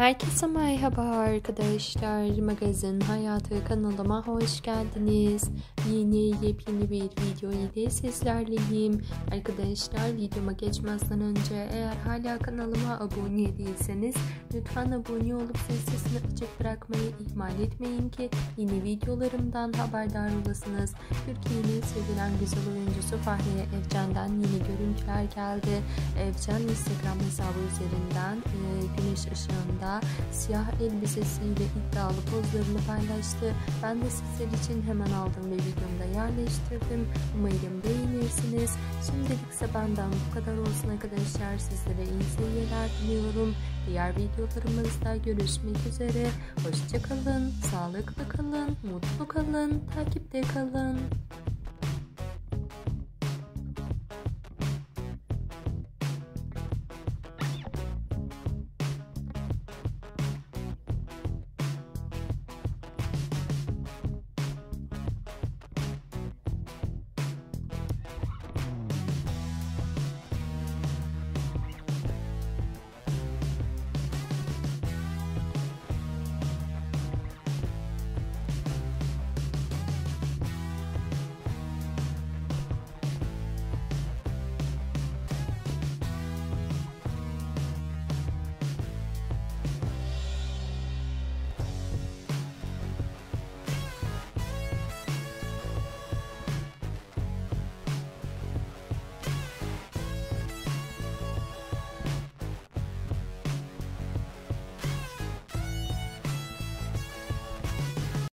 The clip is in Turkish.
Herkese merhaba arkadaşlar. Magazin Hayatı kanalıma hoş geldiniz. Yeni yepyeni bir video ile sizlerleyim. Arkadaşlar videoma geçmezden önce eğer hala kanalıma abone değilseniz lütfen abone olup ses sesini açık bırakmayı ihmal etmeyin ki yeni videolarımdan haberdar olasınız. Türkiye'nin sevilen güzel oyuncusu Fahriye Evcen'den yeni görüntüler geldi. Evcen Instagram hesabı üzerinden e, güneş ışığında siyah elbisesiyle iddialı pozlarını paylaştı. Ben de sizler için hemen aldım ve videomda yerleştirdim. Umarım beğenirsiniz. Şimdilik ise benden bu kadar olsun arkadaşlar. Sizlere iyi seyirler diliyorum. Diğer videolarımızda görüşmek üzere. Hoşçakalın, sağlıklı kalın, mutlu kalın, takipte kalın.